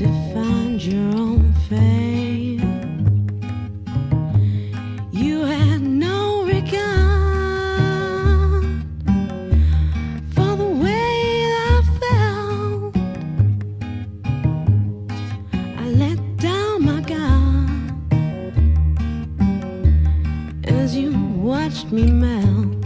to find your own fame. You had no regard for the way I felt. I let down my guard as you watched me melt.